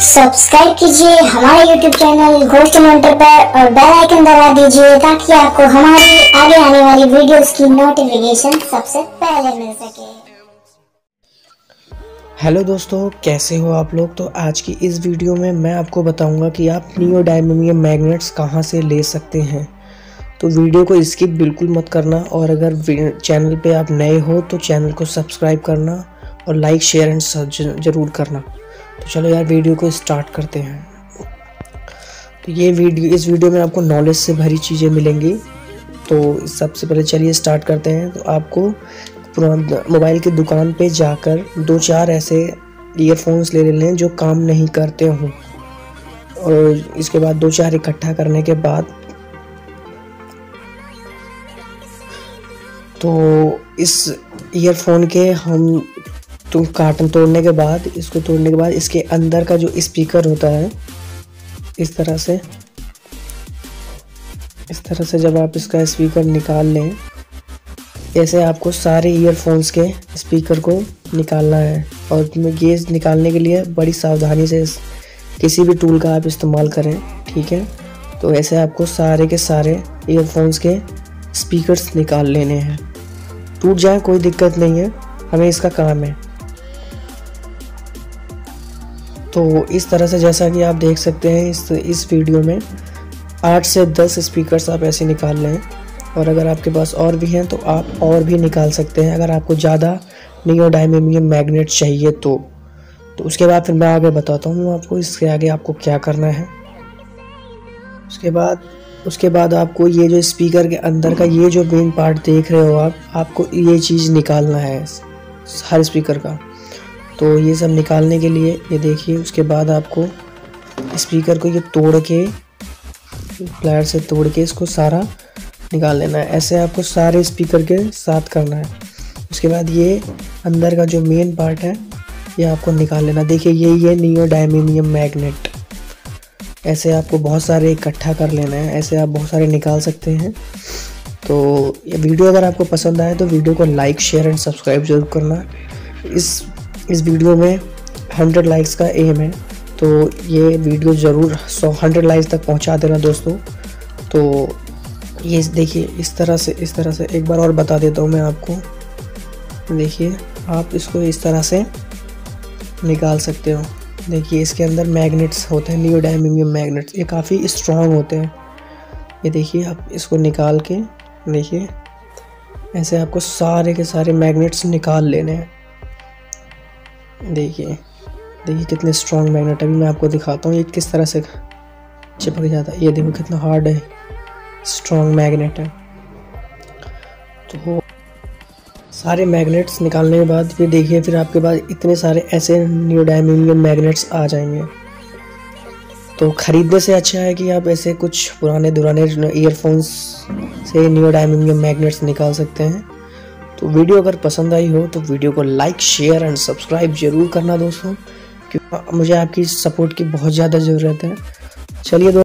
Subscribe कीजिए हमारे YouTube channel gold Munter पर और बेल आइकन दबा दीजिए ताकि आपको हमारी आगे आने वाली वीडियोस की नोटिफिकेशन सबसे पहले मिल सके। हेलो दोस्तों, कैसे हो आप लोग? तो आज की इस वीडियो में मैं आपको बताऊँगा कि आप नियो डायमोनियम मैग्नेट्स कहाँ से ले सकते हैं। तो वीडियो को स्किप बिल्कुल मत करना और अगर चैनल पे आप नए हो तो चैनल को सब्सक्राइब करना और लाइक शेयर एंड ज़रूर करना। तो चलो यार वीडियो को स्टार्ट करते हैं। तो ये वीडियो इस वीडियो में आपको नॉलेज से भरी चीज़ें मिलेंगी। तो सबसे पहले चलिए स्टार्ट करते हैं। तो आपको मोबाइल की दुकान पे जाकर दो चार ऐसे ईयरफोन्स ले लें जो काम नहीं करते हों। और इसके बाद दो चार इकट्ठा करने के बाद तो इस ईयरफोन के हम तो कार्टन तोड़ने के बाद, इसको तोड़ने के बाद, इसके अंदर का जो स्पीकर होता है, इस तरह से, इस तरह से जब आप इसका स्पीकर निकाल लें, ऐसे आपको सारे ईयरफोन्स के स्पीकर को निकालना है। और ये निकालने के लिए बड़ी सावधानी से किसी भी टूल का आप इस्तेमाल करें, ठीक है? तो ऐसे आपको सारे के सारे ईयरफोन्स के स्पीकर्स निकाल लेने हैं। टूट जाए कोई दिक्कत नहीं है, हमें इसका काम है। तो इस तरह से जैसा कि आप देख सकते हैं, इस इस वीडियो में आठ से दस स्पीकर्स आप ऐसे निकाल लें। और अगर आपके पास और भी हैं तो आप और भी निकाल सकते हैं। अगर आपको ज़्यादा नियो डायमेमियम मैग्नेट चाहिए तो। तो उसके बाद फिर मैं आगे बताता हूँ आपको, इसके आगे आपको क्या करना है। उसके बाद उसके बाद आपको ये जो स्पीकर के अंदर का ये जो मेन पार्ट देख रहे हो आप, आपको ये चीज़ निकालना है, हर स्पीकर का। तो ये सब निकालने के लिए, ये देखिए, उसके बाद आपको स्पीकर को ये तोड़ के प्लायर से तोड़ के इसको सारा निकाल लेना है। ऐसे आपको सारे स्पीकर के साथ करना है। उसके बाद ये अंदर का जो मेन पार्ट है, ये आपको निकाल लेना। देखिए, ये ये नियो डायमिनियम मैग्नेट ऐसे आपको बहुत सारे इकट्ठा कर लेना है। ऐसे आप बहुत सारे निकाल सकते हैं। तो ये वीडियो अगर आपको पसंद आए तो वीडियो को लाइक शेयर एंड सब्सक्राइब ज़रूर करना। इस इस वीडियो में हंड्रेड लाइक्स का एम है तो ये वीडियो ज़रूर सौ हंड्रेड लाइक्स तक पहुँचा देना दोस्तों। तो ये देखिए, इस तरह से, इस तरह से एक बार और बता देता हूँ मैं आपको। देखिए, आप इसको इस तरह से निकाल सकते हो। देखिए, इसके अंदर मैग्नेट्स होते हैं नियोडाइमियम मैग्नेट्स ये काफ़ी स्ट्रॉन्ग होते हैं। ये देखिए, आप इसको निकाल के, देखिए, ऐसे आपको सारे के सारे मैग्नेट्स निकाल लेने हैं। देखिए देखिए कितने स्ट्रॉन्ग मैग्नेट अभी मैं आपको दिखाता हूँ ये किस तरह से चिपक जाता है। ये देखो कितना हार्ड है। स्ट्रॉन्ग मैग्नेट है। तो सारे मैग्नेट्स निकालने के बाद फिर देखिए, फिर आपके पास इतने सारे ऐसे न्यू डायमिनियम मैग्नेट्स आ जाएँगे। तो ख़रीदने से अच्छा है कि आप ऐसे कुछ पुराने दुराने ईयरफोन्स से न्यू डायमिनियम मैग्नेट्स निकाल सकते हैं। तो वीडियो अगर पसंद आई हो तो वीडियो को लाइक शेयर एंड सब्सक्राइब ज़रूर करना दोस्तों, क्योंकि मुझे आपकी सपोर्ट की बहुत ज़्यादा ज़रूरत है। चलिए